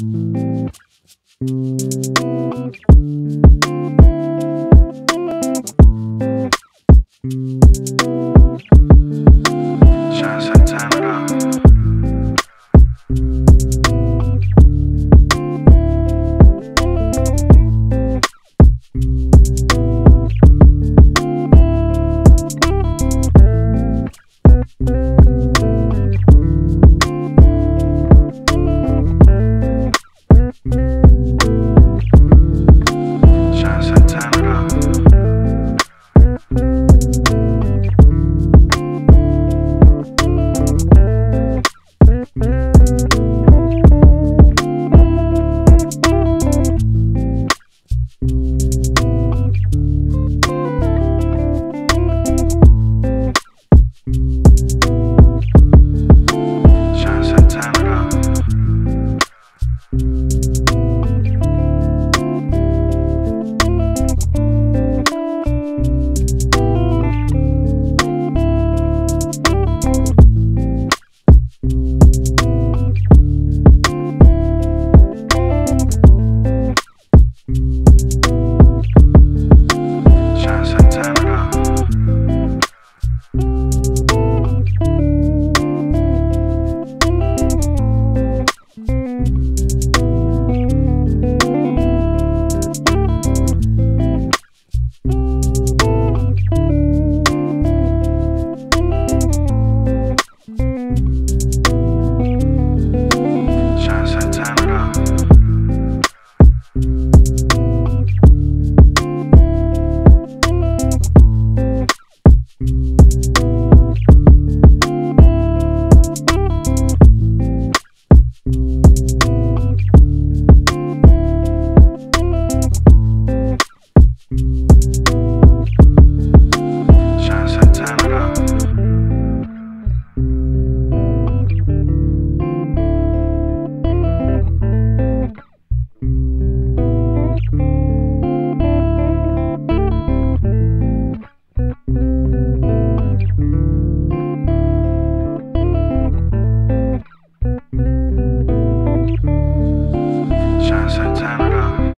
うん。